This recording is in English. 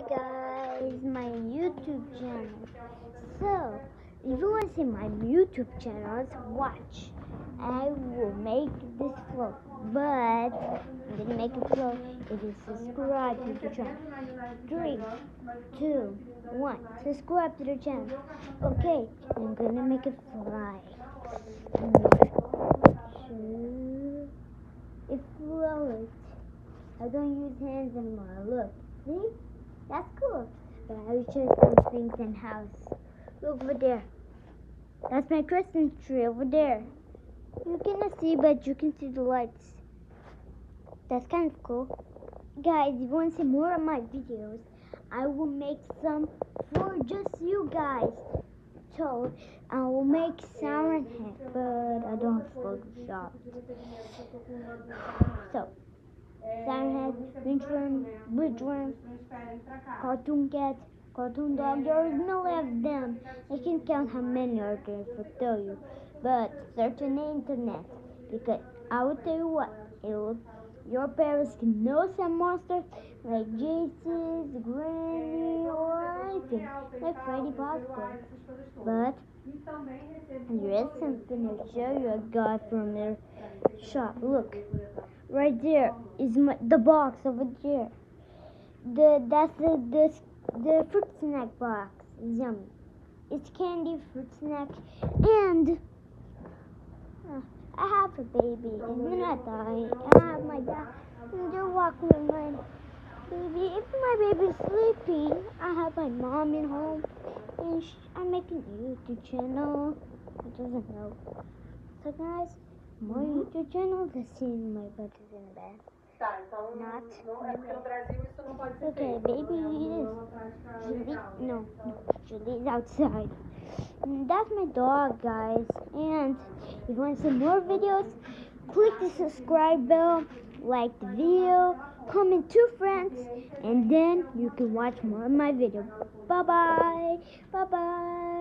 Hi guys, my YouTube channel. So, if you want to see my YouTube channel, watch. I will make this flow, but I'm gonna make it flow. It is subscribe to the channel. Three, two, one. Subscribe to the channel. Okay, I'm gonna make it fly. It floats. I don't use hands anymore. Look, see? That's cool. But I will show some things in house. Look over there. That's my Christmas tree over there. You cannot see, but you can see the lights. That's kind of cool. Guys, if you want to see more of my videos, I will make some for just you guys. So, I will make Head, but I don't Photoshop. So, Windworm, Windworm, Cartoon Cat, Cartoon Dog, there is no of them. I can count how many are there I tell you. But search on the internet because I will tell you what, it will, your parents can know some monsters like Jesus, Granny, or anything like Freddy Fazbear. But there is something to show you a guy from their shop. Look, right there is my, the box over there. The that's the the the fruit snack box. It's Yummy. It's candy, fruit snack, and uh, I have a baby. It's not dying. I have my dad. And they're walking with my baby. If my baby's sleepy, I have my mom at home, and sh- I'm making a YouTube channel. It doesn't know. So guys, more YouTube channel. Let's see my butt is in the bed. Tá, então Not. não, é porque no Brasil isso não pode ser Okay, feito. baby Não, is não Julie, no, Julie's outside. And that's my dog, guys. And if you want to see more videos, click the subscribe bell, like the video, comment to friends, and then you can watch more of my video. Bye bye. Bye bye.